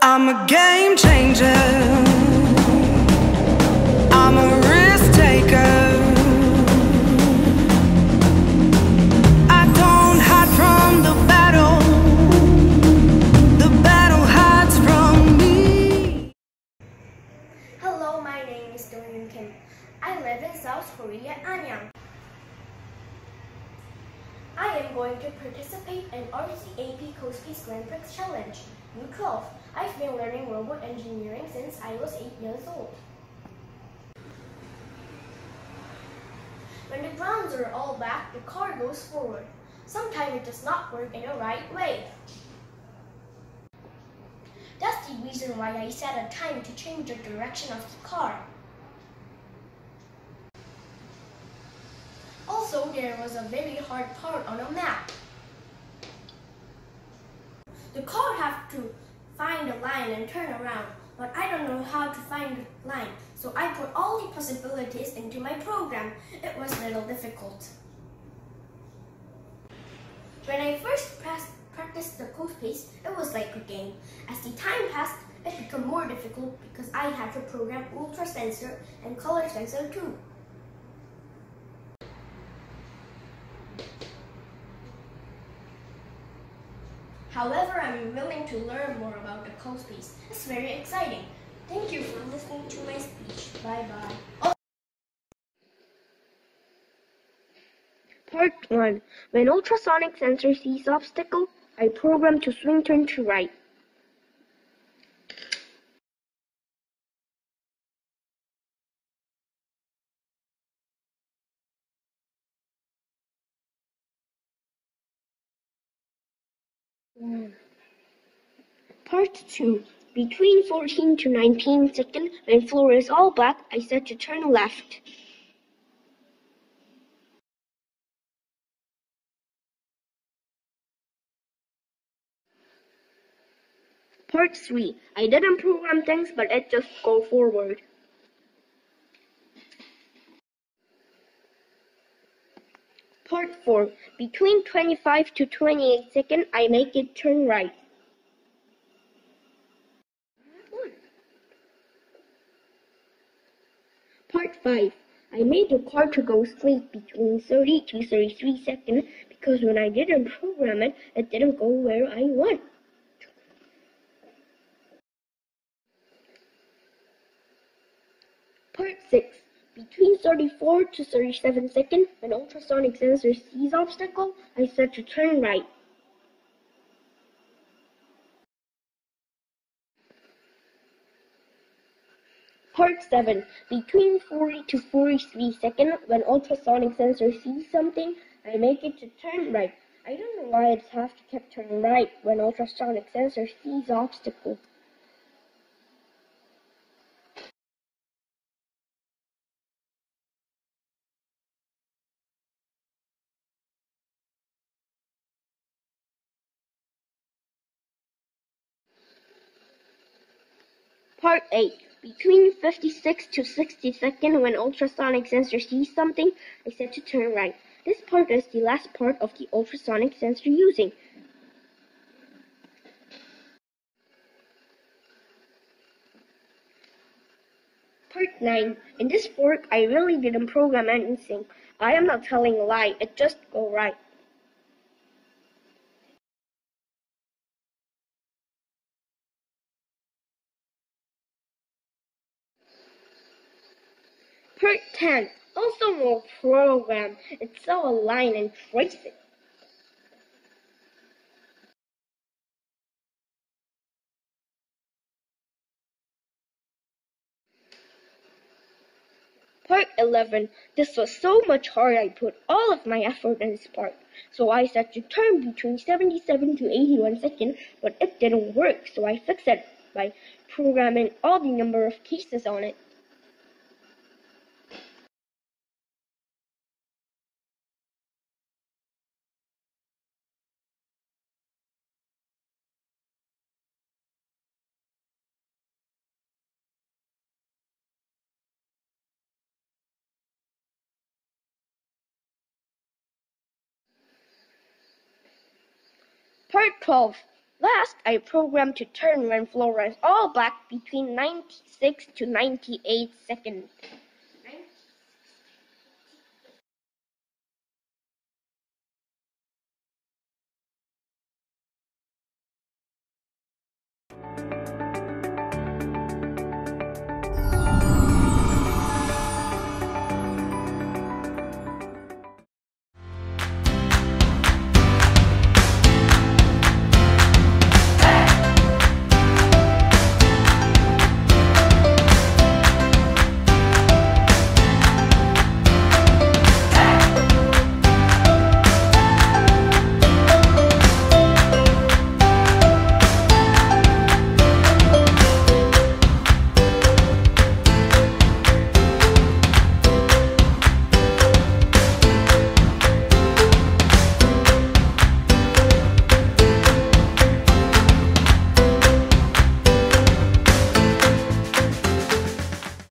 I'm a game changer. Am going to participate in RCAP CoSpace Grand Prix Challenge U12. I've been learning robot engineering since I was 8 years old. When the grounds are all back, the car goes forward. Sometimes it does not work in the right way. That's the reason why I set a time to change the direction of the car. Also, there was a very hard part on the map. The car have to find a line and turn around, but I don't know how to find the line, so I put all the possibilities into my program. It was a little difficult. When I first practiced the CoSpace, it was like a game. As the time passed, it became more difficult because I had to program ultra sensor and color sensor too. However, I'm willing to learn more about the CoSpace. It's very exciting. Thank you for listening to my speech. Bye bye. Oh. Part 1. When ultrasonic sensor sees obstacle, I program to swing turn to right. Part 2. Between 14 to 19 seconds, when floor is all black, I set to turn left. Part 3. I didn't program things, but it just go forward. Part 4. Between 25 to 28 seconds, I make it turn right. Part 5. I made the car to go straight between 30 to 33 seconds because when I didn't program it, it didn't go where I want. Part 6. Between 34 to 37 seconds, when ultrasonic sensor sees obstacle, I set to turn right. Part 7. Between 40 to 43 seconds, when ultrasonic sensor sees something, I make it to turn right. I don't know why it has to keep turning right when ultrasonic sensor sees obstacle. Part 8. Between 56 to 60 seconds when ultrasonic sensor sees something, I said to turn right. This part is the last part of the ultrasonic sensor using. Part 9. In this work, I really didn't program anything. I am not telling a lie, it just go right. Part 10. Also more program. It's so align and trace it. Part 11. This was so much hard I put all of my effort in this part. So I set to turn between 77 to 81 seconds, but it didn't work, so I fixed it by programming all the number of cases on it. Part 12. Last, I programmed to turn when floor runs all black between 96 to 98 seconds.